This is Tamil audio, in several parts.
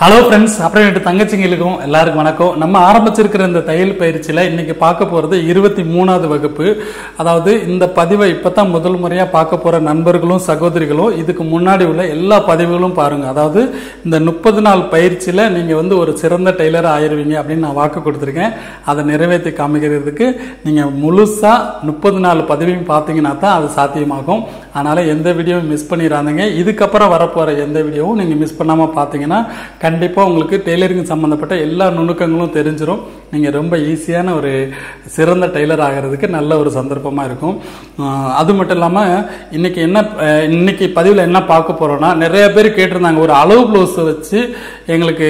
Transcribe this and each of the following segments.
ஹலோ ஃப்ரெண்ட்ஸ் அப்புறம் என் தங்கச்சிங்களுக்கும் எல்லாருக்கும் வணக்கம். நம்ம ஆரம்பிச்சிருக்கிற இந்த தையல் பயிற்சியில் இன்றைக்கி பார்க்க போகிறது இருபத்தி மூணாவது வகுப்பு. அதாவது இந்த பதிவை இப்போ தான் முதல் முறையாக பார்க்க போகிற நண்பர்களும் சகோதரிகளும் இதுக்கு முன்னாடி உள்ள எல்லா பதிவுகளும் பாருங்கள் அதாவது இந்த முப்பது நாள் பயிற்சியில் நீங்கள் வந்து ஒரு சிறந்த டெய்லர் ஆயிடுவீங்க அப்படின்னு நான் வாக்கு கொடுத்துருக்கேன். அதை நிறைவேற்றி காமிக்கிறதுக்கு நீங்கள் முழுசாக முப்பது நாள் பதிவையும் பார்த்தீங்கன்னா தான் அது சாத்தியமாகும். அதனால் எந்த வீடியோவும் மிஸ் பண்ணிடாதீங்க. இதுக்கப்புறம் வரப்போகிற எந்த வீடியோவும் நீங்கள் மிஸ் பண்ணாமல் பார்த்தீங்கன்னா கண்டிப்பாக உங்களுக்கு டெய்லரிங் சம்மந்தப்பட்ட எல்லா நுணுக்கங்களும் தெரிஞ்சிடும் நீங்கள் ரொம்ப ஈஸியான ஒரு சிறந்த டெய்லர் ஆகிறதுக்கு நல்ல ஒரு சந்தர்ப்பமாக இருக்கும். அது மட்டும் இல்லாமல் இன்றைக்கி என்ன இன்றைக்கி இன்னைக்கு பதிவில் என்ன பார்க்க போகிறோன்னா நிறைய பேர் கேட்டிருந்தாங்க ஒரு அளவு ப்ளவுஸை வச்சு எங்களுக்கு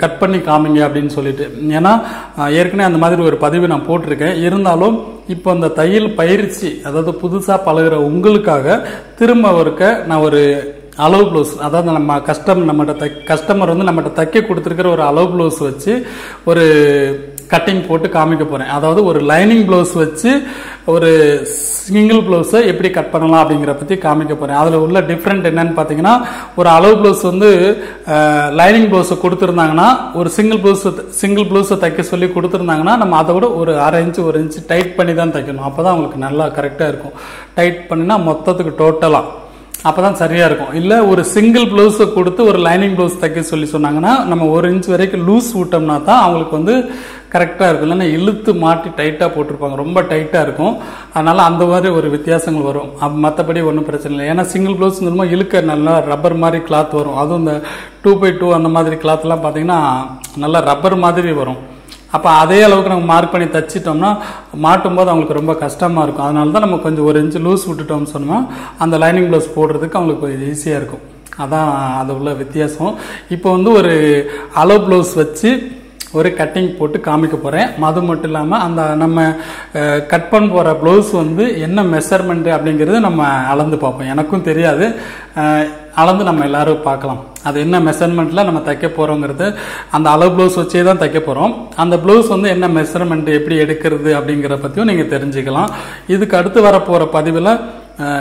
கட் பண்ணி காமிங்க அப்படின்னு சொல்லிட்டு. ஏன்னா ஏற்கனவே அந்த மாதிரி ஒரு பதிவு நான் போட்டிருக்கேன். இருந்தாலும் இப்போ அந்த தையல் பயிற்சி அதாவது புதுசாக பழகுற உங்களுக்காக திரும்ப ஒருக்க நான் ஒரு அளவு ப்ளவுஸ் அதாவது நம்ம கஸ்டம் நம்மகிட்ட தை கஸ்டமர் வந்து நம்மகிட்ட தைக்க கொடுத்துருக்கிற ஒரு அளவு ப்ளவுஸ் வச்சு ஒரு கட்டிங் போட்டு காமிக்க போகிறேன் அதாவது ஒரு லைனிங் ப்ளவுஸ் வச்சு ஒரு சிங்கிள் ப்ளவுஸை எப்படி கட் பண்ணலாம் அப்படிங்கிற பற்றி காமிக்க போகிறேன் அதில் உள்ள டிஃப்ரெண்ட் என்னன்னு பார்த்தீங்கன்னா ஒரு அளவு ப்ளவுஸ் வந்து லைனிங் ப்ளவுஸை கொடுத்துருந்தாங்கன்னா ஒரு சிங்கிள் ப்ளவுஸ் சிங்கிள் ப்ளவுஸை தைக்க சொல்லி கொடுத்துருந்தாங்கன்னா நம்ம அதை விட ஒரு அரை இன்ச்சு ஒரு இன்ச்சு டைட் பண்ணி தான் தைக்கணும். அப்போ தான் உங்களுக்கு நல்லா கரெக்டாக இருக்கும். டைட் பண்ணினா மொத்தத்துக்கு டோட்டலாக அப்போ தான் சரியாக இருக்கும். இல்லை ஒரு சிங்கிள் ப்ளவுஸை கொடுத்து ஒரு லைனிங் ப்ளவுஸ் தைக்க சொல்லி சொன்னாங்கன்னா நம்ம ஒரு இன்ச் வரைக்கும் லூஸ் விட்டோம்னா தான் அவங்களுக்கு வந்து கரெக்டாக இருக்கும். இல்லைன்னா இழுத்து மாட்டி டைட்டாக போட்டிருப்பாங்க. ரொம்ப டைட்டாக இருக்கும். அதனால் அந்த மாதிரி ஒரு வித்தியாசங்கள் வரும். மற்றபடி ஒன்றும் பிரச்சனை இல்லை. ஏன்னா சிங்கிள் ப்ளவுஸ் மூலமாக இழுக்க நல்லா ரப்பர் மாதிரி கிளாத் வரும். அதுவும் இந்த டூ பை டூ அந்த மாதிரி கிளாத்லாம் பார்த்தீங்கன்னா நல்லா ரப்பர் மாதிரி வரும். அப்போ அதே அளவுக்கு நம்ம மார்க் பண்ணி தச்சிட்டோம்னா மாட்டும் போது அவங்களுக்கு ரொம்ப கஷ்டமாக இருக்கும். அதனால தான் நம்ம கொஞ்சம் ஒரு இன்ச்சு லூஸ் விட்டுட்டோம்னு சொன்னோம்னா அந்த லைனிங் ப்ளவுஸ் போடுறதுக்கு அவங்களுக்கு கொஞ்சம் ஈஸியாக இருக்கும். அதான் அது உள்ள வித்தியாசம். இப்போ வந்து ஒரு அலோ ப்ளவுஸ் வச்சு ஒரு கட்டிங் போட்டு காமிக்க போகிறேன் அது மட்டும் இல்லாமல் அந்த நம்ம கட் பண்ண போகிற ப்ளவுஸ் வந்து என்ன மெஷர்மெண்ட்டு அப்படிங்கிறது நம்ம அளந்து பார்ப்போம். எனக்கும் தெரியாது. அளந்து நம்ம எல்லாரும் பார்க்கலாம். அது என்ன மெஷர்மெண்ட்டில் நம்ம தைக்க போகிறோங்கிறது அந்த அளவு ப்ளவுஸ் வச்சே தான் தைக்க போகிறோம் அந்த ப்ளவுஸ் வந்து என்ன மெஷர்மெண்ட் எப்படி எடுக்கிறது அப்படிங்கிற பற்றியும் நீங்கள் தெரிஞ்சுக்கலாம். இதுக்கு அடுத்து வரப்போகிற பதிவில்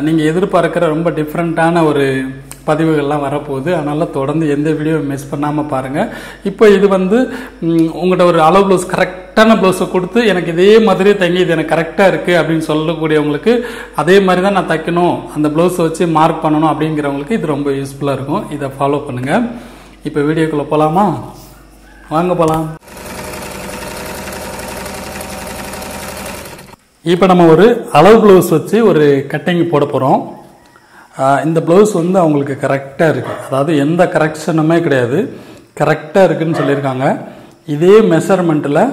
நீங்கள் எதிர்பார்க்குற ரொம்ப டிஃப்ரெண்ட்டான ஒரு பதிவுகள்லாம் வரப்போகுது. அதனால் தொடர்ந்து எந்த வீடியோவும் மிஸ் பண்ணாமல் பாருங்கள் இப்போ இது வந்து உங்கள்கிட்ட ஒரு அளவு ப்ளவுஸ் கரெக்டான ப்ளவுஸை கொடுத்து எனக்கு இதே மாதிரி தங்கி இது எனக்கு கரெக்டாக இருக்குது அப்படின்னு சொல்லக்கூடியவங்களுக்கு அதே மாதிரி தான் நான் தைக்கணும். அந்த ப்ளவுஸை வச்சு மார்க் பண்ணணும் அப்படிங்கிறவங்களுக்கு இது ரொம்ப யூஸ்ஃபுல்லாக இருக்கும். இதை ஃபாலோ பண்ணுங்கள் இப்போ வீடியோக்குள்ளே போகலாமா வாங்க போகலாம் இப்போ நம்ம ஒரு அளவு ப்ளவுஸ் வச்சு ஒரு கட்டிங் போட போகிறோம் இந்த ப்ளவுஸ் வந்து அவங்களுக்கு கரெக்டாக இருக்குது அதாவது எந்த கரெக்ஷனுமே கிடையாது. கரெக்டாக இருக்குன்னு சொல்லியிருக்காங்க. இதே மெஷர்மெண்ட்டில்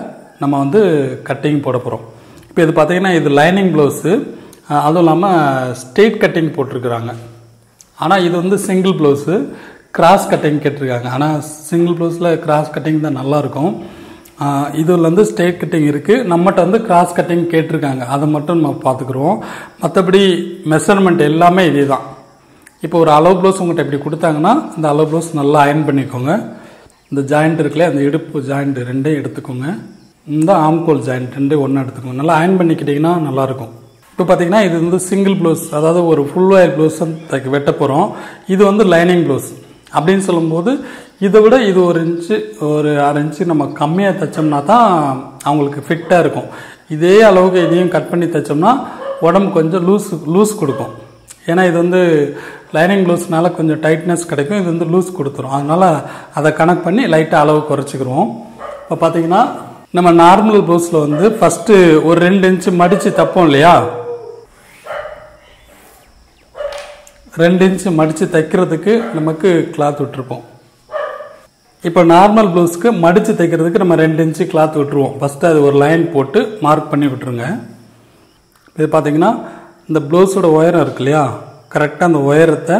நம்ம வந்து கட்டிங் போட போகிறோம் இப்போ இது பார்த்தீங்கன்னா இது லைனிங் ப்ளவுஸு அதுவும் இல்லாமல் ஸ்ட்ரெயிட் கட்டிங் போட்டிருக்கிறாங்க. ஆனால் இது வந்து சிங்கிள் ப்ளவுஸு கிராஸ் கட்டிங் கேட்டிருக்காங்க. ஆனால் சிங்கிள் ப்ளவுஸில் கிராஸ் கட்டிங் தான் நல்லாயிருக்கும் இதில் வந்து ஸ்டேட் கட்டிங் இருக்குது நம்மகிட்ட வந்து கிராஸ் கட்டிங் கேட்டிருக்காங்க. அதை மட்டும் நம்ம பார்த்துக்குருவோம் மற்றபடி மெஷர்மெண்ட் எல்லாமே இதே தான் இப்போ ஒரு அளவு ப்ளவுஸ் உங்கள்கிட்ட இப்படி கொடுத்தாங்கன்னா இந்த அளவு ப்ளவுஸ் நல்லா அயன் பண்ணிக்கோங்க. இந்த ஜாயிண்ட் இருக்குல்ல அந்த இடுப்பு ஜாயிண்ட் ரெண்டையும் எடுத்துக்கோங்க. இந்த ஆம்கோல் ஜாயிண்ட் ரெண்டையும் ஒன்று எடுத்துக்கோங்க. நல்லா அயன் பண்ணிக்கிட்டிங்கன்னா நல்லாயிருக்கும். இப்போ பார்த்தீங்கன்னா இது வந்து சிங்கிள் ப்ளவுஸ் அதாவது ஒரு ஃபுல் ஒயர் ப்ளவுஸ் தைக்க வெட்ட போகிறோம் இது வந்து லைனிங் ப்ளவுஸ் அப்படின்னு சொல்லும்போது இதை விட இது ஒரு இன்ச்சு ஒரு அரை இன்ச்சு நம்ம கம்மியாக தைச்சோம்னா தான் அவங்களுக்கு ஃபிட்டாக இருக்கும். இதே அளவுக்கு இதையும் கட் பண்ணி தைச்சோம்னா உடம்பு கொஞ்சம் லூஸ் லூஸ் கொடுக்கும். ஏன்னா இது வந்து லைனிங் லூஸ்னால கொஞ்சம் டைட்னஸ் கிடைக்கும். இது வந்து லூஸ் கொடுத்துரும். அதனால் அதை கணக்கு பண்ணி லைட்டாக அளவு குறைச்சிக்கிருவோம். இப்போ பார்த்தீங்கன்னா நம்ம நார்மல் ப்ளவுஸில் வந்து ஃபஸ்ட்டு ஒரு ரெண்டு இன்ச்சு மடித்து தப்போம் இல்லையா? ரெண்டு இன்ச்சு மடித்து தைக்கிறதுக்கு நமக்கு கிளாத் விட்டுருப்போம் இப்போ நார்மல் ப்ளவுஸ்க்கு மடித்து தைக்கிறதுக்கு நம்ம ரெண்டு இன்ச்சு கிளாத் விட்டுருவோம். ஃபஸ்ட்டு அது ஒரு லைன் போட்டு மார்க் பண்ணி விட்டுருங்க. இது பார்த்தீங்கன்னா இந்த ப்ளவுஸோட உயரம் இருக்கு இல்லையா? கரெக்டாக அந்த உயரத்தை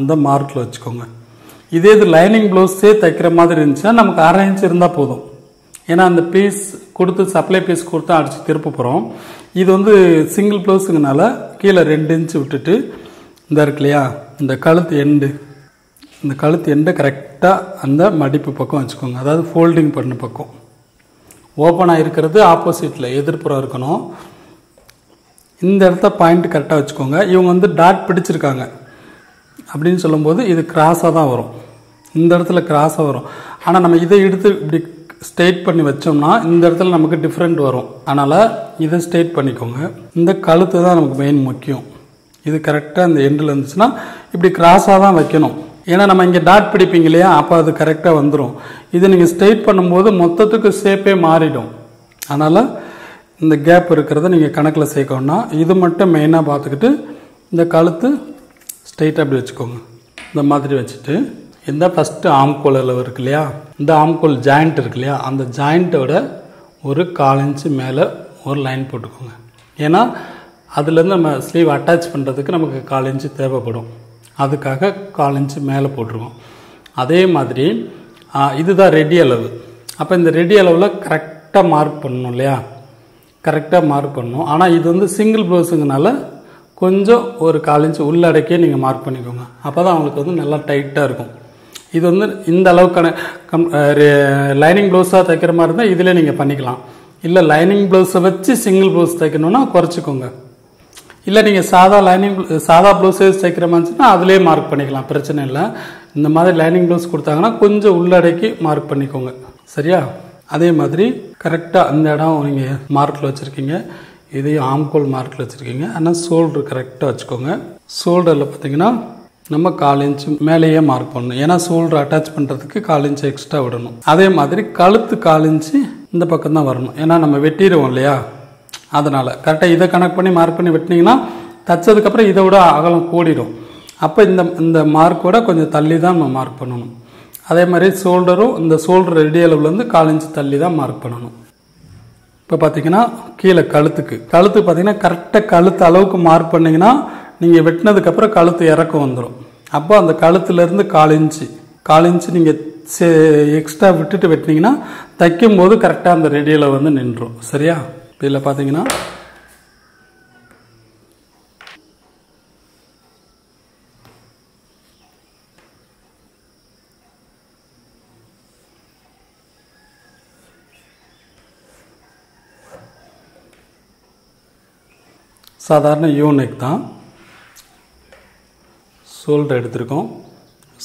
அந்த மார்க்கில் வச்சுக்கோங்க. இதே இது லைனிங் ப்ளவுஸே தைக்கிற மாதிரி இருந்துச்சுன்னா நமக்கு அரை இன்ச் இருந்தால் போதும். ஏன்னா அந்த பீஸ் கொடுத்து சப்ளை பீஸ் கொடுத்து அடித்து திருப்ப போகிறோம் இது வந்து சிங்கிள் ப்ளவுஸுங்கனால கீழே ரெண்டு இன்ச்சு விட்டுட்டு இந்த இருக்கு இல்லையா? இந்த கழுத்து எண்டு இந்த கழுத்து எண்டை கரெக்டாக அந்த மடிப்பு பக்கம் வச்சுக்கோங்க. அதாவது ஃபோல்டிங் பண்ண பக்கம். ஓப்பனாக இருக்கிறது ஆப்போசிட்டில் எதிர்ப்புறம் இருக்கணும். இந்த இடத்த பாயிண்ட் கரெக்டாக வச்சுக்கோங்க. இவங்க வந்து டாட் பிடிச்சிருக்காங்க. அப்படின்னு சொல்லும்போது இது கிராஸாக தான் வரும். இந்த இடத்துல கிராஸாக வரும். ஆனால் நம்ம இதை எடுத்து இப்படி ஸ்டேட் பண்ணி வச்சோம்னா இந்த இடத்துல நமக்கு டிஃப்ரெண்ட் வரும். அதனால் இதை ஸ்டேட் பண்ணிக்கோங்க. இந்த கழுத்து தான் நமக்கு மெயின் முக்கியம். இது கரெக்டாக இந்த எண்டில் இருந்துச்சுன்னா இப்படி கிராஸாக தான் வைக்கணும். ஏன்னா நம்ம இங்கே டாட் பிடிப்பீங்க இல்லையா? அப்போ அது கரெக்டாக வந்துடும் இது நீங்கள் ஸ்ட்ரெயிட் பண்ணும்போது மொத்தத்துக்கு ஷேப்பே மாறிடும். அதனால் இந்த கேப் இருக்கிறத நீங்கள் கணக்கில் சேர்க்கணும்னா இது மட்டும் மெயினாக பார்த்துக்கிட்டு இந்த கழுத்து ஸ்ட்ரெயிட்டாக அப்படி வச்சுக்கோங்க. இந்த மாதிரி வச்சுட்டு இந்த ஃபஸ்ட்டு ஆம்கோல் அளவு இருக்கு இல்லையா? இந்த ஆம்கோல் ஜாயிண்ட் இருக்கு இல்லையா? அந்த ஜாயிண்ட்டோட ஒரு கால் இன்ச்சு மேலே ஒரு லைன் போட்டுக்கோங்க. ஏன்னா அதுலேருந்து நம்ம ஸ்லீவ் அட்டாச் பண்ணுறதுக்கு நமக்கு கால் இன்ச்சு தேவைப்படும். அதுக்காக கால் இன்ச்சு மேலே போட்டிருவோம். அதே மாதிரி இதுதான் ரெடி அளவு. அப்போ இந்த ரெடி அளவில் கரெக்டாக மார்க் பண்ணணும் இல்லையா? கரெக்டாக மார்க் பண்ணணும். ஆனால் இது வந்து சிங்கிள் ப்ளவுஸுங்கனால கொஞ்சம் ஒரு கால் இன்ச்சு உள்ளடக்கியே நீங்கள் மார்க் பண்ணிக்கோங்க. அப்போ தான் அவங்களுக்கு வந்து நல்லா டைட்டாக இருக்கும். இது வந்து இந்த அளவுக்கான கம் லைனிங் ப்ளவுஸாக தைக்கிற மாதிரி இருந்தால் இதில் நீங்கள் பண்ணிக்கலாம். இல்லை லைனிங் ப்ளவுஸை வச்சு சிங்கிள் ப்ளவுஸ் தைக்கணுன்னா குறைச்சிக்கோங்க. இல்லை நீங்கள் சாதா லைனிங் சாதா ப்ளவுஸே தைக்கிற மாதிரி இருந்துச்சுன்னா அதிலே மார்க் பண்ணிக்கலாம். பிரச்சனை இல்லை. இந்த மாதிரி லைனிங் ப்ளவுஸ் கொடுத்தாங்கன்னா கொஞ்சம் உள்ளடக்கி மார்க் பண்ணிக்கோங்க. சரியா? அதே மாதிரி கரெக்டாக அந்த இடம் நீங்கள் மார்க்கில் வச்சுருக்கீங்க. இதையும் ஆம்கோல் மார்க்கில் வச்சுருக்கீங்க. ஆனால் ஷோல்டர் கரெக்டாக வச்சுக்கோங்க. ஷோல்டரில் பார்த்தீங்கன்னா நம்ம கால் இன்ச்சு மேலேயே மார்க் பண்ணணும். ஏன்னா ஷோல்டர் அட்டாச் பண்ணுறதுக்கு கால் இன்ச்சு எக்ஸ்ட்ரா விடணும். அதே மாதிரி கழுத்து கால் இன்ச்சு இந்த பக்கம் தான் வரணும். ஏன்னா நம்ம வெட்டிடுவோம் இல்லையா? அதனால் கரெக்டாக இதை கனெக்ட் பண்ணி மார்க் பண்ணி வெட்டினீங்கன்னா தச்சதுக்கப்புறம் இதை விட அகலம் கூடிடும். அப்போ இந்த இந்த மார்க்கோட கொஞ்சம் தள்ளி தான் நம்ம மார்க் பண்ணணும். அதே மாதிரி ஷோல்டரும் இந்த ஷோல்டர் ரெடி அளவுலேருந்து கால் தள்ளி தான் மார்க் பண்ணணும். இப்போ பார்த்தீங்கன்னா கீழே கழுத்துக்கு கழுத்து பார்த்தீங்கன்னா கரெக்டாக கழுத்து அளவுக்கு மார்க் பண்ணிங்கன்னா நீங்கள் வெட்டினதுக்கப்புறம் கழுத்து இறக்கம் வந்துடும் அப்போ அந்த கழுத்துலேருந்து கால் இன்ச்சு கால் இன்ச்சு நீங்கள் எக்ஸ்ட்ரா விட்டுட்டு வெட்டினீங்கன்னா தைக்கும் போது கரெக்டாக அந்த ரெடியில் வந்து நின்றுடும் சரியா? இதில் பார்த்தீங்கன்னா சாதாரண யூனிக் தான். ஷோல்டர் எடுத்திருக்கோம்.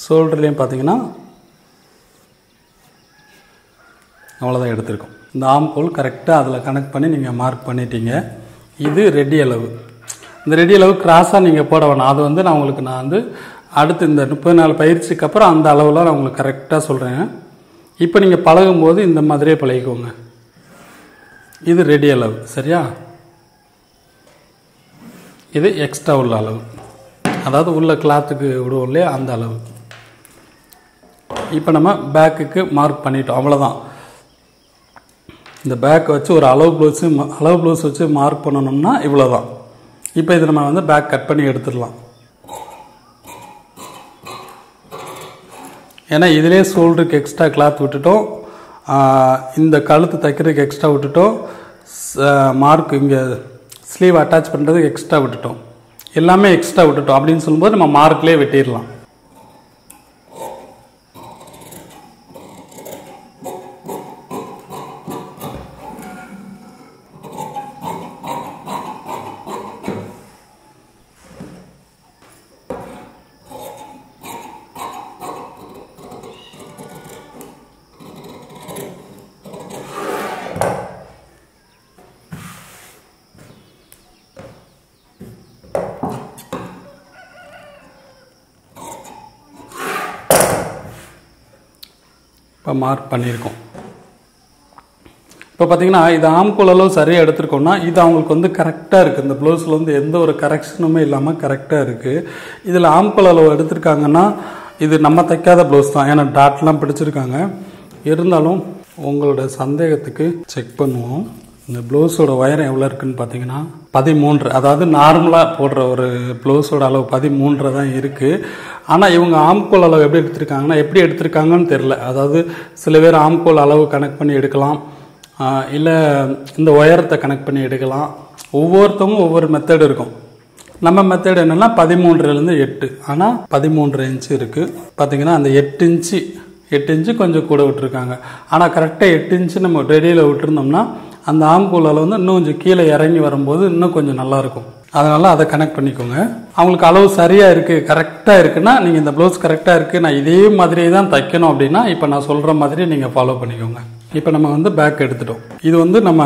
ஷோல்டர்லேயும் பார்த்தீங்கன்னா அவ்வளோதான் எடுத்திருக்கோம். இந்த ஆம்கோல் கரெக்டாக அதில் கனெக்ட் பண்ணி நீங்கள் மார்க் பண்ணிட்டீங்க. இது ரெடி அளவு. இந்த ரெடி அளவு கிராஸாக நீங்கள் போட வேணாம். அது வந்து நான் உங்களுக்கு நான் வந்து அடுத்து இந்த முப்பது நாள் பயிற்சிக்கு அப்புறம் அந்த அளவில் நான் உங்களுக்கு கரெக்டாக சொல்கிறேன் இப்போ நீங்கள் பழகும்போது இந்த மாதிரியே பழகிக்கோங்க. இது ரெடி அளவு. சரியா? இது எக்ஸ்ட்ரா உள்ள அளவு. அதாவது உள்ள கிளாத்துக்கு விடுவோம் இல்லையா? அந்த அளவு. இப்போ நம்ம பேக்குக்கு மார்க் பண்ணிட்டோம். அவ்வளோதான் இந்த பேக் வச்சு ஒரு அளவு ப்ளவுஸு அளவு ப்ளவுஸ் வச்சு மார்க் பண்ணணும்னா இவ்வளோ தான் இப்போ இது நம்ம வந்து பேக் கட் பண்ணி எடுத்துடலாம். ஏன்னா இதிலே ஷோல்டருக்கு எக்ஸ்ட்ரா கிளாத் விட்டுட்டோம். இந்த கழுத்து தைக்கிறதுக்கு எக்ஸ்ட்ரா விட்டுட்டோம். மார்க் இங்கே ஸ்லீவ் அட்டாச் பண்ணுறதுக்கு எக்ஸ்ட்ரா விட்டுட்டோம். எல்லாமே எக்ஸ்ட்ரா விட்டுட்டோம் அப்படின்னு சொல்லும்போது நம்ம மார்க்லேயே வெட்டிடலாம். இப்போ மார்க் பண்ணியிருக்கோம். இப்போ பார்த்தீங்கன்னா இது ஆம்குழலும் அளவு சரியாக எடுத்துருக்கோன்னா இது அவங்களுக்கு வந்து கரெக்டாக இருக்குது இந்த ப்ளவுஸில் வந்து எந்த ஒரு கரெக்ஷனுமே இல்லாமல் கரெக்டாக இருக்குது இதில் ஆம்கோல் அளவு எடுத்திருக்காங்கன்னா இது நம்ம தைக்காத ப்ளவுஸ் தான். ஏன்னா டாட்லாம் பிடிச்சிருக்காங்க. இருந்தாலும் உங்களோட சந்தேகத்துக்கு செக் பண்ணுவோம். இந்த ப்ளவுஸோட உயரம் எவ்வளோ இருக்குன்னு பார்த்தீங்கன்னா பதிமூன்று. அதாவது நார்மலாக போடுற ஒரு ப்ளவுஸோட அளவு பதிமூன்று தான் இருக்குது ஆனால் இவங்க ஆம்கோல் அளவு எப்படி எடுத்திருக்காங்கன்னா எப்படி எடுத்திருக்காங்கன்னு தெரில அதாவது சில பேர் ஆம்கோல் அளவு கனெக்ட் பண்ணி எடுக்கலாம். இல்லை இந்த உயரத்தை கனெக்ட் பண்ணி எடுக்கலாம். ஒவ்வொருத்தவங்க ஒவ்வொரு மெத்தடு இருக்கும். நம்ம மெத்தட் என்னென்னா பதிமூன்றுலேருந்து எட்டு. ஆனால் பதிமூன்று இன்ச்சு இருக்குது பார்த்திங்கன்னா அந்த எட்டு இன்ச்சு எட்டு இன்ச்சு கொஞ்சம் கூட விட்டுருக்காங்க. ஆனால் கரெக்டாக எட்டு இன்ச்சு நம்ம ரெடியில் விட்டுருந்தோம்னா அந்த ஆம்கோலால் வந்து இன்னும் கொஞ்சம் கீழே இறங்கி வரும்போது இன்னும் கொஞ்சம் நல்லாயிருக்கும் அதனால் அதை கனெக்ட் பண்ணிக்கோங்க. அவங்களுக்கு அளவு சரியாக இருக்குது கரெக்டாக இருக்குன்னா நீங்கள் இந்த ப்ளவுஸ் கரெக்டாக இருக்குது நான் இதே மாதிரியே தான் தைக்கணும் அப்படின்னா இப்போ நான் சொல்கிற மாதிரி நீங்கள் ஃபாலோ பண்ணிக்கோங்க. இப்போ நம்ம வந்து பேக் எடுத்துட்டோம். இது வந்து நம்ம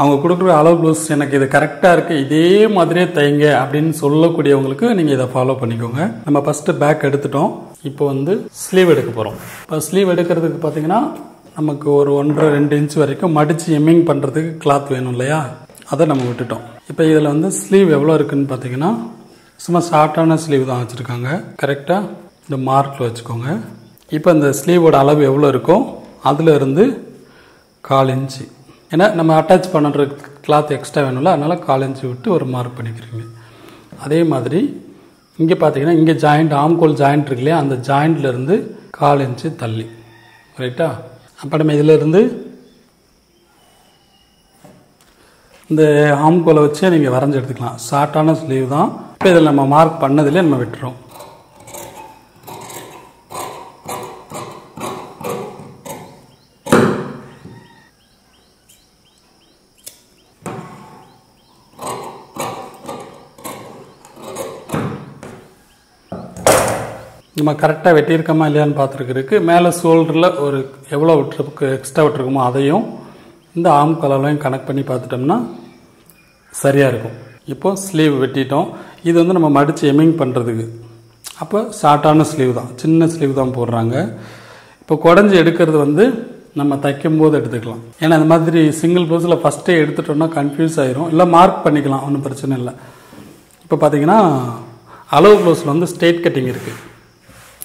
அவங்க கொடுக்குற அளவு ப்ளவுஸ் எனக்கு இது கரெக்டாக இருக்குது இதே மாதிரியே தைங்க அப்படின்னு சொல்லக்கூடியவங்களுக்கு நீங்கள் இதை ஃபாலோ பண்ணிக்கோங்க. நம்ம ஃபஸ்ட்டு பேக் எடுத்துட்டோம். இப்போ வந்து ஸ்லீவ் எடுக்க போகிறோம் இப்போ ஸ்லீவ் எடுக்கிறதுக்கு பார்த்தீங்கன்னா நமக்கு ஒரு ஒன்றரை ரெண்டு இன்ச் வரைக்கும் மடித்து எம்மிங் பண்ணுறதுக்கு கிளாத் வேணும் இல்லையா? அதை நம்ம விட்டுட்டோம். இப்போ இதில் வந்து ஸ்லீவ் எவ்வளோ இருக்குதுன்னு பார்த்தீங்கன்னா சும்மா ஷார்ட்டான ஸ்லீவ் தான் வச்சுருக்காங்க. கரெக்டாக இந்த மார்க்கில் வச்சுக்கோங்க. இப்போ இந்த ஸ்லீவோட அளவு எவ்வளோ இருக்கோ அதில் இருந்து கால் இன்ச்சு. ஏன்னா நம்ம அட்டாச் பண்ணுற கிளாத் எக்ஸ்ட்ரா வேணும்ல அதனால் கால் இன்ச்சு விட்டு ஒரு மார்க் பண்ணிக்கிறீங்க. அதே மாதிரி இங்கே பார்த்தீங்கன்னா இங்கே ஜாயிண்ட் ஆம்கோல் ஜாயிண்ட் இருக்கு இல்லையா அந்த ஜாயிண்ட்லேருந்து கால் இன்ச்சு தள்ளி. ரைட்டா அப்போ நம்ம இதிலேருந்து இந்த ஆம்கோலை வச்சே நீங்கள் வரைஞ்சி எடுத்துக்கலாம். ஷார்ட்டான ஸ்லீவ் தான். இப்போ இதில் நம்ம மார்க் பண்ணதுலேயே நம்ம விட்டுறோம். நம்ம கரெக்டாக வெட்டியிருக்கோமா இல்லையான்னு பார்த்துருக்கிறதுக்கு மேலே ஷோல்டரில் ஒரு எவ்வளோ விட்டுருக்கு எக்ஸ்ட்ரா விட்டுருக்குமோ அதையும் இந்த ஆம் கலர்லையும் கனெக்ட் பண்ணி பார்த்துட்டோம்னா சரியாக இருக்கும். இப்போ ஸ்லீவ் வெட்டிட்டோம். இது வந்து நம்ம மடித்து எமிங் பண்ணுறதுக்கு அப்போ ஷார்ட்டான ஸ்லீவ் தான். சின்ன ஸ்லீவ் தான் போடுறாங்க. இப்போ குடஞ்சி எடுக்கிறது வந்து நம்ம தைக்கும் போது எடுத்துக்கலாம். ஏன்னா இந்த மாதிரி சிங்கிள் ப்ளவுஸில் ஃபஸ்ட்டே எடுத்துட்டோம்னா கன்ஃபியூஸ் ஆயிரும். இல்லை மார்க் பண்ணிக்கலாம். ஒன்றும் பிரச்சனை இல்லை. இப்போ பார்த்தீங்கன்னா அளவு ப்ளவுஸில் வந்து ஸ்டேட் கட்டிங் இருக்குது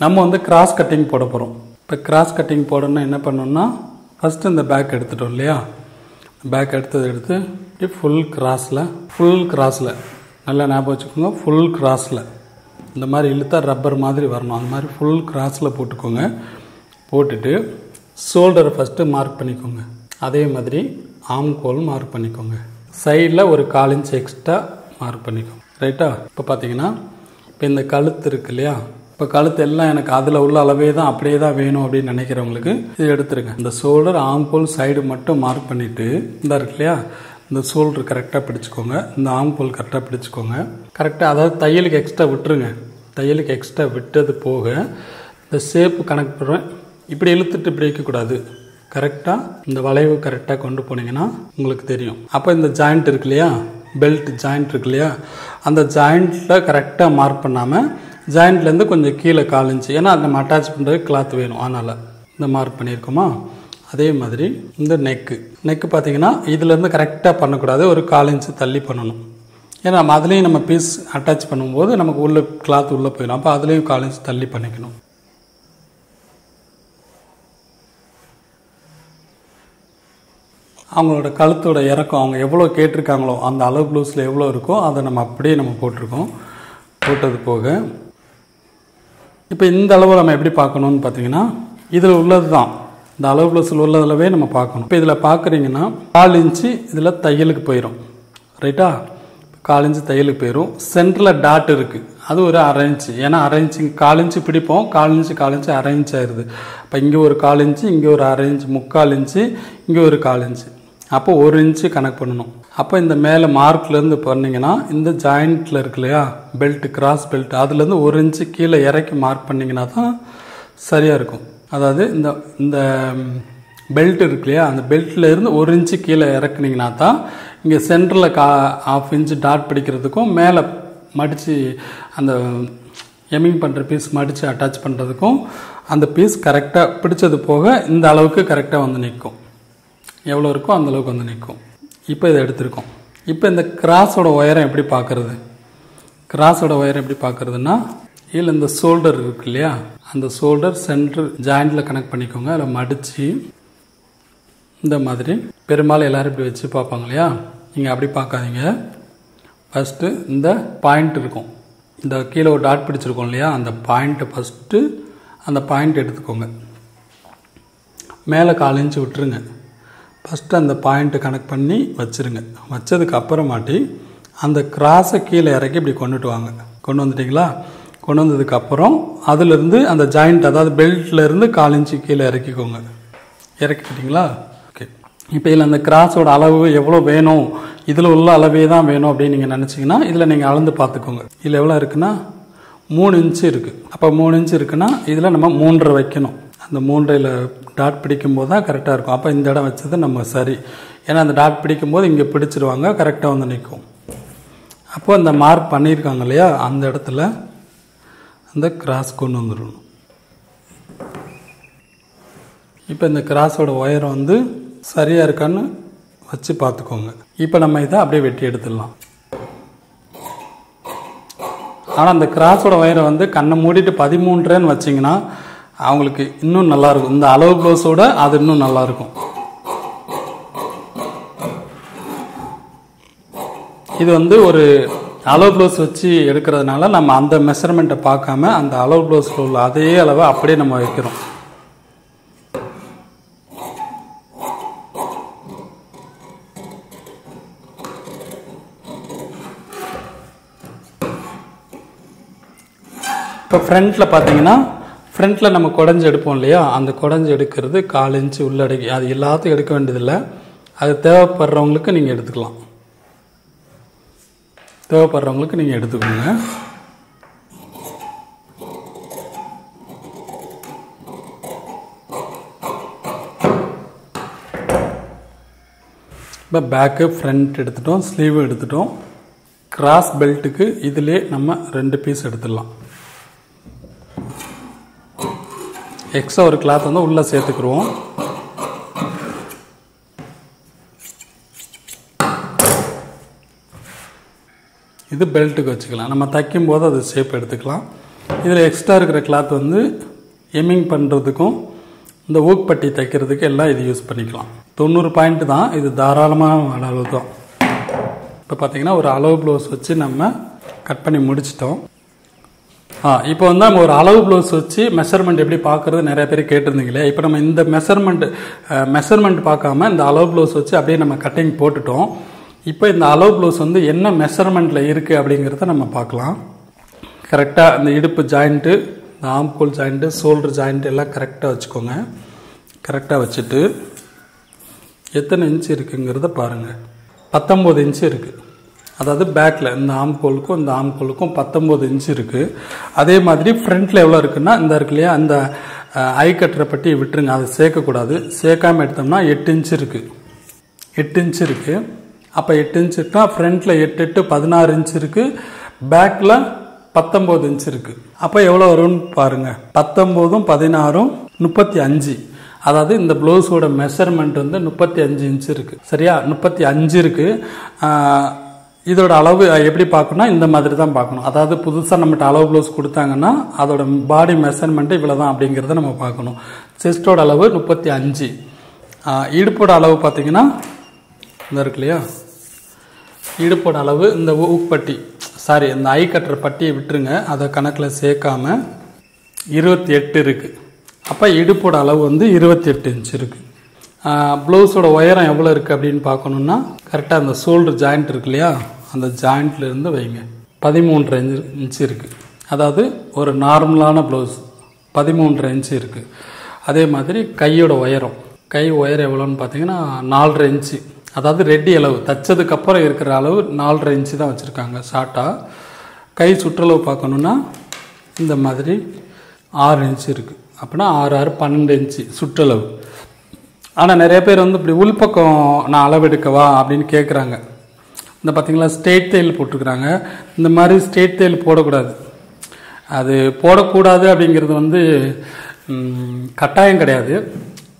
நம்ம வந்து கிராஸ் கட்டிங் போட போகிறோம் இப்போ கிராஸ் கட்டிங் போடணும்னா என்ன பண்ணோம்னா ஃபஸ்ட்டு இந்த பேக் எடுத்துட்டோம் இல்லையா? பேக் எடுத்தது எடுத்து இப்படி ஃபுல் கிராஸில் ஃபுல் கிராஸில் நல்லா ஞாபகம் வச்சுக்கோங்க ஃபுல் கிராஸில் இந்த மாதிரி இழுத்தா ரப்பர் மாதிரி வரணும். அந்த மாதிரி ஃபுல் கிராஸில் போட்டுக்கோங்க. போட்டுட்டு ஷோல்டரை ஃபஸ்ட்டு மார்க் பண்ணிக்கோங்க. அதே மாதிரி ஆம் கோல் மார்க் பண்ணிக்கோங்க. சைடில் ஒரு கால் இன்ச் எக்ஸ்ட்ரா மார்க் பண்ணிக்கோங்க. ரைட்டா இப்போ பார்த்தீங்கன்னா இப்போ இந்த கழுத்து இருக்கு இல்லையா? இப்போ கழுத்து எல்லாம் எனக்கு அதில் உள்ள அளவே தான் அப்படியே தான் வேணும் அப்படின்னு நினைக்கிறவங்களுக்கு இது எடுத்துருங்க. இந்த ஷோல்டர் ஆம்போல் சைடு மட்டும் மார்க் பண்ணிட்டு இந்த இருக்கு இல்லையா? இந்த ஷோல்டர் கரெக்டாக பிடிச்சிக்கோங்க. இந்த ஆம்போல் கரெக்டாக பிடிச்சிக்கோங்க. கரெக்டாக அதாவது தையலுக்கு எக்ஸ்ட்ரா விட்டுருங்க. தையலுக்கு எக்ஸ்ட்ரா விட்டது போக இந்த ஷேப்பு கனெக்ட் பண்ணுறேன் இப்படி இழுத்துட்டு இப்படி வைக்கக்கூடாது. கரெக்டாக இந்த வளைவு கரெக்டாக கொண்டு போனீங்கன்னா உங்களுக்கு தெரியும். அப்போ இந்த ஜாயிண்ட் இருக்கு இல்லையா? பெல்ட் ஜாயிண்ட் இருக்கு இல்லையா? அந்த ஜாயிண்ட்டில் கரெக்டாக மார்க் பண்ணாமல் ஜாயிண்ட்லேருந்து கொஞ்சம் கீழே காலிஞ்சு ஏன்னா நம்ம அட்டாச் பண்ணுறதுக்கு கிளாத் வேணும். அதனால் இந்த மார்க் பண்ணியிருக்கோமா? அதே மாதிரி இந்த நெக்கு நெக்கு பார்த்தீங்கன்னா இதுலேருந்து கரெக்டாக பண்ணக்கூடாது. ஒரு கால் தள்ளி பண்ணணும். ஏன்னா நம்ம அதுலேயும் நம்ம பீஸ் அட்டாச் பண்ணும்போது நமக்கு உள்ள கிளாத் உள்ளே போயிடும். அப்போ அதுலேயும் காலிஞ்சு தள்ளி பண்ணிக்கணும். அவங்களோட கழுத்தோட இறக்கம் அவங்க எவ்வளோ கேட்டிருக்காங்களோ அந்த அளவு ப்ளூஸில் எவ்வளோ இருக்கோ அதை நம்ம அப்படியே நம்ம போட்டிருக்கோம். போட்டது போக இப்போ இந்த அளவு நம்ம எப்படி பார்க்கணும்னு பார்த்தீங்கன்னா இதில் உள்ளது தான் இந்த அளவு ப்ளஸில் உள்ளதில்வே நம்ம பார்க்கணும். இப்போ இதில் பார்க்குறீங்கன்னா கால் இன்ச்சு இதில் தையலுக்கு போயிடும் ரைட்டா கால் இன்ச்சு தையலுக்கு போயிடும் சென்டரில் டாட் இருக்குது அது ஒரு அரை இன்ச்சு ஏன்னா அரை இன்ச்சு கால் இன்ச்சு பிடிப்போம். கால் இன்ச்சு கால் இன்ச்சு அரை இன்ச்சு ஆயிடுது இப்போ இங்கே ஒரு கால் இன்ச்சு இங்கே ஒரு அரை இன்ச்சு முக்கால் இன்ச்சு இங்கே ஒரு கால் இன்ச்சு. அப்போ ஒரு இன்ச்சு கணக்கு பண்ணணும். அப்போ இந்த மேலே மார்க்லேருந்து பண்ணிங்கன்னா இந்த ஜாயிண்ட்டில் இருக்கு இல்லையா பெல்ட்டு கிராஸ் பெல்ட் அதுலேருந்து ஒரு இன்ச்சு கீழே இறக்கி மார்க் பண்ணிங்கன்னா தான் சரியாக இருக்கும். அதாவது இந்த இந்த பெல்ட் இருக்கு இல்லையா அந்த பெல்ட்டில் இருந்து ஒரு இன்ச்சு கீழே இறக்குனீங்கன்னா தான் இங்கே சென்டரில் கா ஆஃப் இன்ச்சு டாட் பிடிக்கிறதுக்கும் மேலே மடித்து அந்த எமிங் பண்ணுற பீஸ் மடித்து அட்டாச் பண்ணுறதுக்கும் அந்த பீஸ் கரெக்டாக பிடிச்சது போக இந்த அளவுக்கு கரெக்டாக வந்து நிற்கும். எவ்வளோ இருக்கோ அந்தளவுக்கு வந்து நிற்கும். இப்போ இதை எடுத்திருக்கோம். இப்போ இந்த கிராஸோட உயரம் எப்படி பார்க்குறது? கிராஸோட உயரம் எப்படி பார்க்குறதுன்னா இதில் இந்த ஷோல்டர் இருக்கு இல்லையா? அந்த ஷோல்டர் சென்ட்ரு ஜாயிண்டில் கனெக்ட் பண்ணிக்கோங்க. அதில் மடித்து இந்த மாதிரி. பெரும்பாலும் எல்லோரும் இப்படி வச்சு பார்ப்பாங்க இல்லையா? நீங்கள் அப்படி பார்க்காதீங்க. ஃபஸ்ட்டு இந்த பாயிண்ட் இருக்கும். இந்த கீழே ஒரு டாட் பிடிச்சிருக்கோம் இல்லையா? அந்த பாயிண்ட்டை ஃபஸ்ட்டு அந்த பாயிண்ட் எடுத்துக்கோங்க. மேலே கால் இன்ச்சு விட்டுருங்க. ஃபஸ்ட்டு அந்த பாயிண்ட்டு கனெக்ட் பண்ணி வச்சுருங்க. வச்சதுக்கு அப்புறமாட்டி அந்த கிராஸை கீழே இறக்கி இப்படி கொண்டுட்டு வாங்க. கொண்டு வந்துட்டிங்களா? கொண்டு வந்ததுக்கப்புறம் அதுலேருந்து அந்த ஜாயிண்ட் அதாவது பெல்ட்லேருந்து கால் இன்ச்சு கீழே இறக்கிக்கோங்க. இறக்கிக்கிட்டிங்களா? ஓகே இப்போ இதில் அந்த கிராஸோட அளவு எவ்வளோ வேணும்? இதில் உள்ள அளவே தான் வேணும் அப்படின்னு நீங்கள் நினச்சிங்கன்னா இதில் நீங்கள் அளந்து பார்த்துக்கோங்க. இதில் எவ்வளோ இருக்குன்னா? மூணு இன்ச்சு இருக்குது அப்போ மூணு இன்ச்சு இருக்குன்னா இதில் நம்ம மூன்றரை வைக்கணும். அந்த மூன்றையில் டாட் பிடிக்கும்போது தான் கரெக்டாக இருக்கும். அப்போ இந்த இடம் வச்சது நம்ம சரி. ஏன்னா அந்த டாட் பிடிக்கும்போது இங்கே பிடிச்சிருவாங்க கரெக்டாக வந்து நிற்கும். அப்போது அந்த மார்க் பண்ணியிருக்காங்க இல்லையா? அந்த இடத்துல அந்த கிராஸ் கொண்டு வந்துடணும். இப்போ இந்த கிராஸோட ஒயரை வந்து சரியாக இருக்கான்னு வச்சு பார்த்துக்கோங்க. இப்போ நம்ம இதை அப்படியே வெட்டி எடுத்துடலாம். ஆனால் அந்த கிராஸோட ஒயரை வந்து கண்ணை மூடிட்டு பதிமூன்றேன்னு வச்சிங்கன்னா அவங்களுக்கு இன்னும் நல்லா இருக்கும் இந்த அளவு ப்ளவுஸோட அது இன்னும் நல்லாயிருக்கும். இது வந்து ஒரு அளவு ப்ளவுஸ் வச்சு எடுக்கிறதுனால நம்ம அந்த மெஷர்மெண்ட்டை பார்க்காம அந்த அளவு ப்ளவுஸில் உள்ள அதே அளவை அப்படியே நம்ம வைக்கிறோம். இப்போ ஃப்ரண்ட்டில் பார்த்தீங்கன்னா ஃப்ரண்ட்டில் நம்ம குடஞ்சி எடுப்போம் இல்லையா? அந்த குடஞ்சி எடுக்கிறது கால் இன்ச்சு உள்ளடக்கி அது எல்லாத்தையும் எடுக்க வேண்டியதில்லை. அது தேவைப்படுறவங்களுக்கு நீங்கள் எடுத்துக்கலாம். தேவைப்படுறவங்களுக்கு நீங்கள் எடுத்துக்கோங்க. இப்போ பேக்கு ஃப்ரண்ட் எடுத்துட்டோம் ஸ்லீவ் எடுத்துட்டோம். கிராஸ் பெல்ட்டுக்கு இதிலே நம்ம ரெண்டு பீஸ் எடுத்துடலாம். எக்ஸ்ட்ரா ஒரு கிளாத் வந்து உள்ளே சேர்த்துக்குருவோம். இது பெல்ட்டுக்கு வச்சுக்கலாம். நம்ம தைக்கும் போது அது ஷேப் எடுத்துக்கலாம். இதில் எக்ஸ்ட்ரா இருக்கிற கிளாத் வந்து எம்மிங் பண்ணுறதுக்கும் இந்த ஊக்பட்டி தைக்கிறதுக்கு எல்லாம் இது யூஸ் பண்ணிக்கலாம். தொண்ணூறு பாயிண்ட் தான். இது தாராளமான அளவு தான் இப்போ பார்த்தீங்கன்னா ஒரு அளவு ப்ளவுஸ் வச்சு நம்ம கட் பண்ணி முடிச்சிட்டோம். ஆ இப்போ வந்து நம்ம ஒரு அளவு ப்ளவுஸ் வச்சு மெஷர்மெண்ட் எப்படி பார்க்குறது நிறைய பேர் கேட்டிருந்தீங்களே இப்போ நம்ம இந்த மெஷர்மெண்ட் மெஷர்மெண்ட் பார்க்காம இந்த அளவு ப்ளவுஸ் வச்சு அப்படியே நம்ம கட்டிங் போட்டுட்டோம். இப்போ இந்த அளவு ப்ளவுஸ் வந்து என்ன மெஷர்மெண்ட்டில் இருக்குது அப்படிங்கிறத நம்ம பார்க்கலாம். கரெக்டாக இந்த இடுப்பு ஜாயிண்ட்டு இந்த ஆம்பூல் ஜாயிண்ட்டு ஷோல்டர் ஜாயிண்ட்டு எல்லாம் கரெக்டாக வச்சுக்கோங்க. கரெக்டாக வச்சுட்டு எத்தனை இன்ச் இருக்குங்கிறத பாருங்கள் பத்தொம்போது இன்ச்சு இருக்குது அதாவது பேக்கில் இந்த ஆம்கோலுக்கும் இந்த ஆம்கோலுக்கும் பத்தொம்போது இன்ச் இருக்குது அதே மாதிரி ஃப்ரண்ட்டில் எவ்வளோ இருக்குன்னா இந்த இருக்கு இல்லையா அந்த ஐ கட்டுற பட்டி விட்டுருங்க அதை சேர்க்கக்கூடாது. சேர்க்காமல் எடுத்தோம்னா எட்டு இன்ச் இருக்குது எட்டு இன்ச் இருக்குது அப்போ எட்டு இன்ச் இருக்குன்னா ஃப்ரண்ட்டில் எட்டு எட்டு பதினாறு இன்ச் இருக்குது பேக்கில் பத்தொம்போது இன்ச் இருக்குது அப்போ எவ்வளோ வரும்னு பாருங்கள் பத்தொம்போதும் பதினாறும் முப்பத்தி அஞ்சு. அதாவது இந்த ப்ளவுஸோட மெஷர்மெண்ட் வந்து முப்பத்தி அஞ்சு இன்ச் இருக்குது சரியா? முப்பத்தி அஞ்சு இருக்குது இதோட அளவு எப்படி பார்க்கணும்னா இந்த மாதிரி தான் பார்க்கணும். அதாவது புதுசாக நம்மகிட்ட அளவு ப்ளவுஸ் கொடுத்தாங்கன்னா அதோட பாடி மெஷர்மெண்ட்டு இவ்வளோ தான் அப்படிங்கிறத நம்ம பார்க்கணும். செஸ்டோட அளவு முப்பத்தி அஞ்சு. இடுப்போட அளவு பார்த்தீங்கன்னா இந்த இருக்கு இல்லையா? இடுப்போட அளவு இந்த ஊப்பட்டி சாரி இந்த ஐ கட்டுற பட்டியை விட்டுருங்க. அதை கணக்கில் சேர்க்காம இருபத்தி எட்டு இருக்குது அப்போ இடுப்போட அளவு வந்து இருபத்தி எட்டு இன்ச் இருக்குது ப்ளவுஸோட உயரம் எவ்வளோ இருக்குது அப்படின்னு பார்க்கணுன்னா கரெக்டாக அந்த ஷோல்டர் ஜாயிண்ட் இருக்கு இல்லையா? அந்த ஜாயிண்ட்லேருந்து வைங்க. பதிமூன்றரை இன்ச்சு இன்ச்சு இருக்குது அதாவது ஒரு நார்மலான ப்ளவுஸ் பதிமூன்றரை இன்ச்சு இருக்குது அதே மாதிரி கையோட உயரம். கை உயரம் எவ்வளோன்னு பார்த்தீங்கன்னா நாலரை இன்ச்சு அதாவது ரெட்டி அளவு தைச்சதுக்கப்புறம் இருக்கிற அளவு நாலரை இன்ச்சு தான் வச்சுருக்காங்க ஷார்ட்டாக கை சுற்றளவு பார்க்கணுன்னா இந்த மாதிரி ஆறு இன்ச்சு இருக்குது அப்படின்னா ஆறு ஆறு பன்னெண்டு இன்ச்சு சுற்றளவு. ஆனால் நிறைய பேர் வந்து இப்படி உள்பக்கம் நான் அளவெடுக்கவா அப்படின்னு கேட்குறாங்க இந்த பார்த்தீங்களா ஸ்டேட் தையல் போட்டிருக்கிறாங்க இந்த மாதிரி ஸ்டேட் தையல் போடக்கூடாது. அது போடக்கூடாது அப்படிங்கிறது வந்து கட்டாயம் கிடையாது.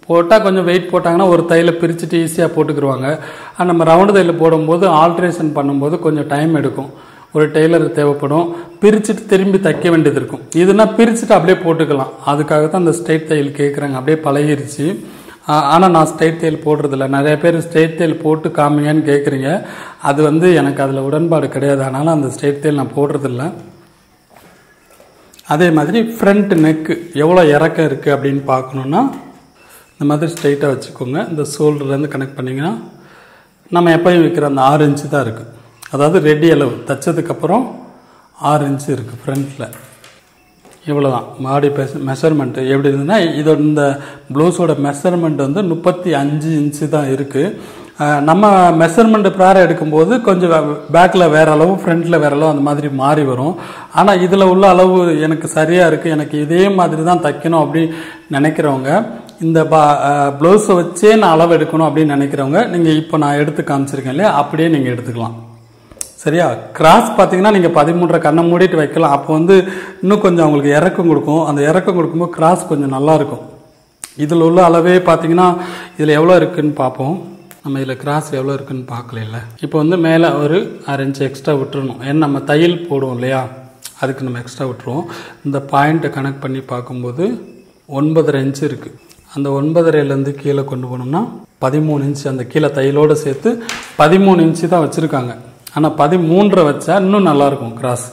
போட்டால் கொஞ்சம் வெயிட் போட்டாங்கன்னா ஒரு தையலை பிரிச்சுட்டு ஈஸியாக போட்டுக்கிருவாங்க. ஆனால் நம்ம ரவுண்டு தையில் போடும்போது ஆல்ட்ரேஷன் பண்ணும்போது கொஞ்சம் டைம் எடுக்கும். ஒரு டெய்லர் தேவைப்படும். பிரிச்சுட்டு திரும்பி தைக்க வேண்டியது இருக்கும். இதுனா பிரிச்சுட்டு அப்படியே போட்டுக்கலாம். அதுக்காக தான் அந்த ஸ்ட்ரெயிட் தையல் கேட்குறாங்க அப்படியே பழகிருச்சு. ஆனால் நான் ஸ்ட்ரெயிட் தையல் போடுறதில்ல. நிறைய பேர் ஸ்ட்ரெயிட் தையல் போட்டு காமிங்கன்னு கேட்குறீங்க அது வந்து எனக்கு அதில் உடன்பாடு கிடையாது. அதனால் அந்த ஸ்ட்ரைட் தையல் நான் போடுறதில்ல. அதே மாதிரி ஃப்ரண்ட் நெக்கு எவ்வளோ இறக்கம் இருக்குது அப்படின்னு பார்க்கணுன்னா இந்த மாதிரி ஸ்ட்ரெயிட்டாக வச்சுக்கோங்க. இந்த ஷோல்டர்லேருந்து கனெக்ட் பண்ணிங்கன்னா நம்ம எப்பயும் வைக்கிற அந்த ஆறு இன்ச்சு தான் இருக்குது அதாவது ரெடி அளவு. தைச்சதுக்கப்புறம் ஆறு இன்ச்சு இருக்குது ஃப்ரண்ட்டில் இவ்வளோ தான் மாடி மெஷர்மெண்ட்டு எப்படி இருந்ததுன்னா இதோட இந்த ப்ளவுஸோட மெஷர்மெண்ட் வந்து முப்பத்தி அஞ்சு இன்ச்சு தான் இருக்குது நம்ம மெஷர்மெண்ட் ப்ராரம் எடுக்கும்போது கொஞ்சம் பேக்கில் வேற அளவு ஃப்ரண்ட்டில் வேற அளவு அந்த மாதிரி மாறி வரும். ஆனால் இதில் உள்ள அளவு எனக்கு சரியாக இருக்குது எனக்கு இதே மாதிரி தான் தைக்கணும் அப்படின்னு நினைக்கிறவங்க இந்த பா ப்ளவுஸை வச்சே நான் அளவு எடுக்கணும் அப்படின்னு நினைக்கிறவங்க நீங்கள் இப்போ நான் எடுத்து காமிச்சிருக்கேன் இல்லையா? அப்படியே நீங்கள் எடுத்துக்கலாம். சரியா? கிராஸ் பார்த்தீங்கன்னா நீங்கள் பதிமூன்றரை கண்ணை மூடிட்டு வைக்கலாம். அப்போ வந்து இன்னும் கொஞ்சம் அவங்களுக்கு இறக்கம் கொடுக்கும். அந்த இறக்கம் கொடுக்கும்போது கிராஸ் கொஞ்சம் நல்லாயிருக்கும் இதில் உள்ள அளவே பார்த்தீங்கன்னா இதில் எவ்வளோ இருக்குதுன்னு பார்ப்போம். நம்ம இதில் கிராஸ் எவ்வளோ இருக்குதுன்னு பார்க்கல இப்போ வந்து மேலே ஒரு அரை இன்ச்சு எக்ஸ்ட்ரா விட்டுறணும். ஏன்னா நம்ம தையல் போடுவோம் இல்லையா? அதுக்கு நம்ம எக்ஸ்ட்ரா விட்டுருவோம். இந்த பாயிண்ட்டை கனெக்ட் பண்ணி பார்க்கும்போது ஒன்பதரை இன்ச்சு இருக்குது அந்த ஒன்பதரைலேருந்து கீழே கொண்டு போனோம்னா பதிமூணு இன்ச்சு அந்த கீழே தையலோடு சேர்த்து பதிமூணு இன்ச்சு தான் வச்சுருக்காங்க. ஆனால் பதிமூன்றை வச்சா இன்னும் நல்லாயிருக்கும் கிராஸ்.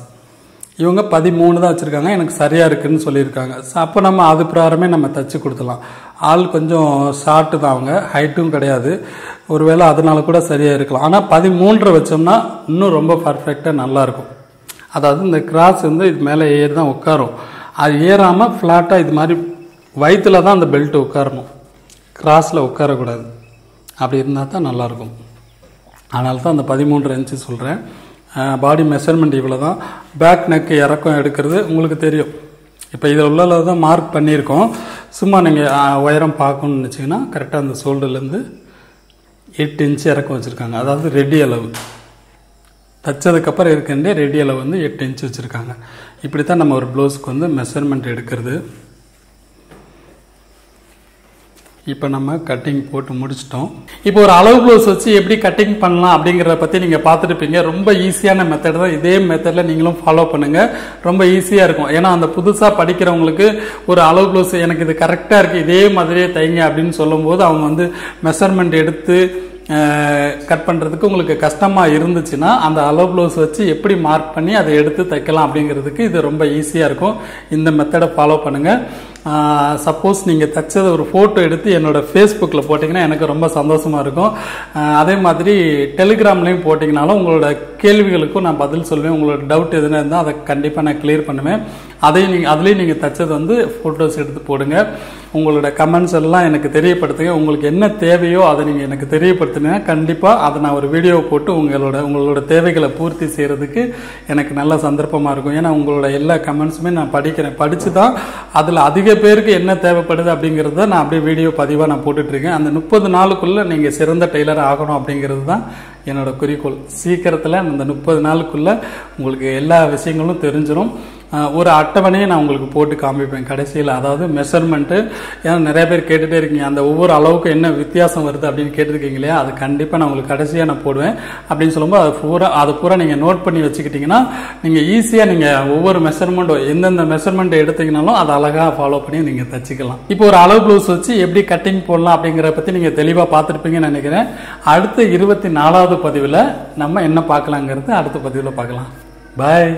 இவங்க பதிமூணு தான் வச்சுருக்காங்க எனக்கு சரியாக இருக்குதுன்னு சொல்லியிருக்காங்க. அப்போ நம்ம அது பிரகாரமே நம்ம தச்சு கொடுத்துலாம் ஆள் கொஞ்சம் ஷார்ட்டு தான் அவங்க ஹைட்டும் கிடையாது. ஒருவேளை அதனால கூட சரியாக இருக்கலாம். ஆனால் பதிமூன்றரை வச்சோம்னா இன்னும் ரொம்ப பர்ஃபெக்டாக நல்லாயிருக்கும். அதாவது இந்த கிராஸ் வந்து இது மேலே ஏறி தான் உட்காரும். அது ஏறாமல் ஃப்ளாட்டாக இது மாதிரி வயிற்றில் தான் அந்த பெல்ட் உட்காரணும். கிராஸில் உட்காரக்கூடாது. அப்படி இருந்தால் தான் நல்லாயிருக்கும். அதனால தான் அந்த பதிமூன்று இன்ச்சு சொல்கிறேன் பாடி மெஷர்மெண்ட் இவ்வளோ தான் பேக் நெக் இறக்கம் எடுக்கிறது உங்களுக்கு தெரியும். இப்போ இதில் உள்ள தான் மார்க் பண்ணியிருக்கோம். சும்மா நீங்கள் உயரம் பார்க்கணும்னு நினச்சிங்கன்னா கரெக்டாக அந்த ஷோல்டர்லேருந்து எட்டு இன்ச்சு இறக்கம் வச்சுருக்காங்க. அதாவது ரெடி அளவு. தைச்சதுக்கப்புறம் இருக்கின்றே ரெடி அளவு வந்து எட்டு இன்ச்சு வச்சுருக்காங்க. இப்படி தான் நம்ம ஒரு ப்ளவுஸ்க்கு வந்து மெஷர்மெண்ட் எடுக்கிறது. இப்போ நம்ம கட்டிங் போட்டு முடிச்சிட்டோம். இப்போ ஒரு அளவு ப்ளவுஸ் வச்சு எப்படி கட்டிங் பண்ணலாம் அப்படிங்கிறத பற்றி நீங்கள் பார்த்துருப்பீங்க. ரொம்ப ஈஸியான மெத்தட் தான். இதே மெத்தடில் நீங்களும் ஃபாலோ பண்ணுங்கள் ரொம்ப ஈஸியாக இருக்கும். ஏன்னா அந்த புதுசாக படிக்கிறவங்களுக்கு ஒரு அளவு ப்ளவுஸ் எனக்கு இது கரெக்டாக இருக்குது இதே மாதிரியே தைங்க அப்படின்னு சொல்லும்போது அவங்க வந்து மெஷர்மெண்ட் எடுத்து கட் பண்ணுறதுக்கு உங்களுக்கு கஷ்டமாக இருந்துச்சுன்னா அந்த அளவு ப்ளவுஸ் வச்சு எப்படி மார்க் பண்ணி அதை எடுத்து தைக்கலாம் அப்படிங்கிறதுக்கு இது ரொம்ப ஈஸியாக இருக்கும். இந்த மெத்தடை ஃபாலோ பண்ணுங்கள் சப்போஸ் நீங்கள் தைச்சதை ஒரு ஃபோட்டோ எடுத்து என்னோடய ஃபேஸ்புக்கில் போட்டிங்கன்னா எனக்கு ரொம்ப சந்தோஷமாக இருக்கும். அதே மாதிரி டெலிகிராம்லேயும் போட்டிங்கனாலும் உங்களோட கேள்விகளுக்கும் நான் பதில் சொல்லுவேன் உங்களோட டவுட் எதுனா இருந்தால் அதை கண்டிப்பாக நான் கிளியர் பண்ணுவேன். அதையும் நீங்கள் அதுலேயும் நீங்கள் தைச்சது வந்து ஃபோட்டோஸ் எடுத்து போடுங்க. உங்களோட கமெண்ட்ஸ் எல்லாம் எனக்கு தெரியப்படுத்துங்க. உங்களுக்கு என்ன தேவையோ அதை நீங்கள் எனக்கு தெரியப்படுத்தினீங்கன்னா கண்டிப்பாக அதை நான் ஒரு வீடியோ போட்டு உங்களோட உங்களோட தேவைகளை பூர்த்தி செய்கிறதுக்கு எனக்கு நல்ல சந்தர்ப்பமாக இருக்கும். ஏன்னா உங்களோட எல்லா கமெண்ட்ஸுமே நான் படிக்கிறேன். படித்து தான் அதில் அதிக பேருக்கு என்ன தேவைப்படுது அப்படிங்கிறத நான் அப்படியே வீடியோ பதிவாக நான் போட்டுட்ருக்கேன். அந்த முப்பது நாளுக்குள்ளே நீங்கள் சிறந்த டெய்லர் ஆகணும் அப்படிங்கிறது தான் என்னோட குறிக்கோள். சீக்கிரத்தில் அந்த முப்பது நாளுக்குள்ளே உங்களுக்கு எல்லா விஷயங்களும் தெரிஞ்சிடும் ஒரு அட்டவணையை நான் உங்களுக்கு போட்டு காமிப்பேன் கடைசியில். அதாவது மெஷர்மெண்ட்டு ஏன்னா நிறைய பேர் கேட்டுகிட்டே இருக்கீங்க. அந்த ஒவ்வொரு அளவுக்கு என்ன வித்தியாசம் வருது அப்படின்னு கேட்டிருக்கீங்க இல்லையா? அது கண்டிப்பாக நான் உங்களுக்கு கடைசியாக நான் போடுவேன். அப்படின்னு சொல்லும்போது அது பூரா அதை பூரா நீங்கள் நோட் பண்ணி வச்சுக்கிட்டிங்கன்னா நீங்கள் ஈஸியாக நீங்கள் ஒவ்வொரு மெஷர்மெண்ட்டும் எந்தெந்த மெஷர்மெண்ட் எடுத்தீங்கனாலும் அதை அழகாக ஃபாலோ பண்ணி நீங்கள் தச்சுக்கலாம். இப்போ ஒரு அளவு ப்ளவுஸ் வச்சு எப்படி கட்டிங் போடலாம் அப்படிங்கிறத பற்றி நீங்கள் தெளிவாக பார்த்துருப்பீங்கன்னு நினைக்கிறேன். அடுத்த இருபத்தி நாலாவது பதிவில் நம்ம என்ன பார்க்கலாங்கிறது அடுத்த பதிவில் பார்க்கலாம். பாய்